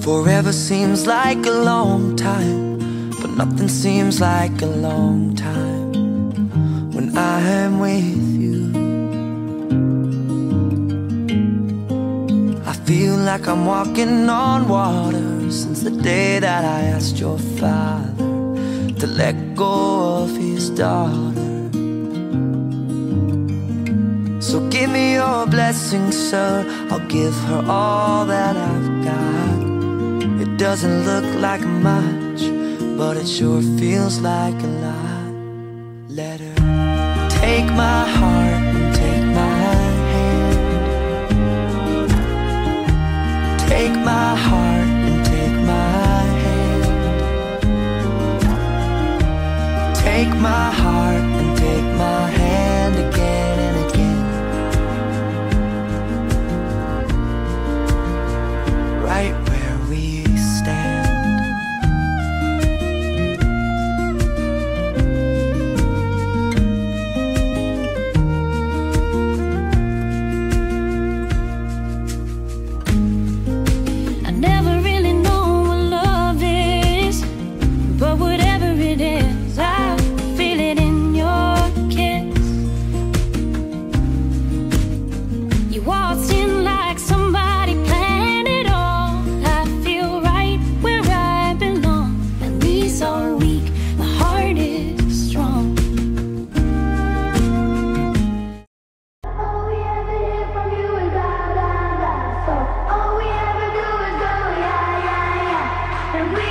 Forever seems like a long time, but nothing seems like a long time when I am with you. I feel like I'm walking on water since the day that I asked your father to let go of his daughter. So give me your blessing, sir. I'll give her all that I've got. It doesn't look like much, but it sure feels like a lot. Let her take my heart and take my hand. Take my heart and take my hand. Take my heart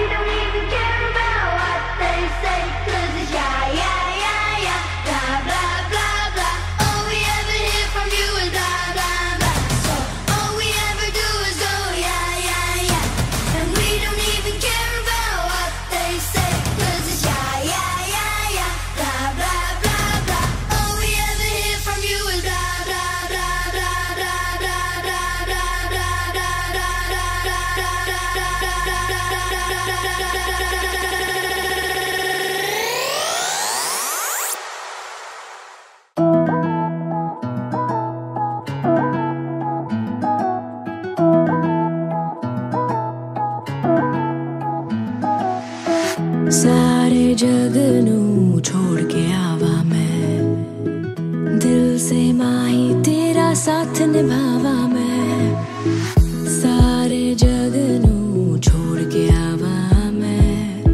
don't even care about what they say ਜਗ ਨੂੰ ਛੋੜ ਕੇ ਆਵਾ ਮੈਂ ਦਿਲ ਸੇ ਮਾਹੀ ਤੇਰਾ ਸਾਥ ਨਿਭਾਵਾ ਮੈਂ ਸਾਰੇ ਜਗ ਨੂੰ ਛੋੜ ਕੇ ਆਵਾ ਮੈਂ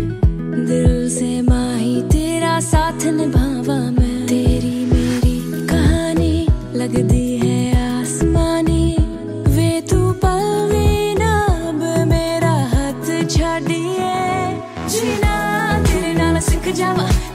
ਦਿਲ ਸੇ ਮਾਹੀ ਤੇਰਾ ਸਾਥ ਨਿਭਾਵਾ ਮੈਂ ਤੇਰੀ ਮੇਰੀ ਕਹਾਣੀ ਲੱਗਦੀ ਹੈ ਆਸਮਾਨੀ ਵੇ ਤੂੰ ਪਲ ਵੀ ਨਾ ਅਬ ਮੇਰਾ ਹੱਥ ਛੱਡੀਏ ਜੀਣਾ ਤੇਰੇ jump